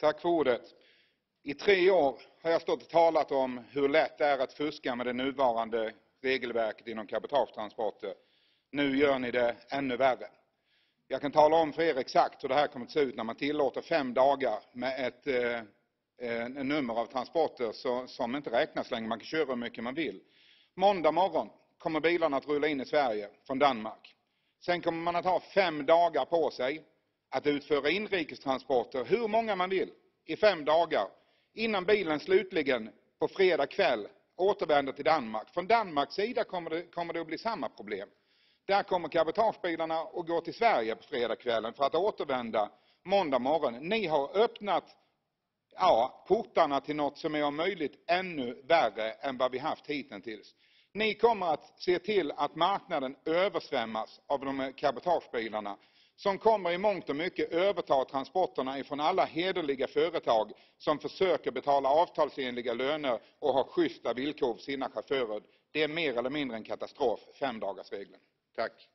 Tack för ordet. I tre år har jag stått och talat om hur lätt det är att fuska med det nuvarande regelverket inom cabotagetransporter. Nu gör ni det ännu värre. Jag kan tala om för er exakt hur det här kommer att se ut när man tillåter fem dagar med ett eh, en nummer av transporter så, som inte räknas längre. Man kan köra hur mycket man vill. Måndag morgon kommer bilarna att rulla in i Sverige från Danmark. Sen kommer man att ha fem dagar på sig att utföra inrikestransporter, hur många man vill, i fem dagar innan bilen slutligen på fredag kväll återvänder till Danmark. Från Danmarks sida kommer det, kommer det att bli samma problem. Där kommer cabotagebilarna att gå till Sverige på fredagskvällen för att återvända måndag morgon. Ni har öppnat ja, portarna till något som är om möjligt ännu värre än vad vi haft hittills. Ni kommer att se till att marknaden översvämmas av de här cabotagebilarna som kommer i mångt och mycket överta transporterna ifrån alla hederliga företag som försöker betala avtalsenliga löner och ha schyssta villkor för sina chaufförer. Det är mer eller mindre en katastrof, femdagarsregeln. Tack.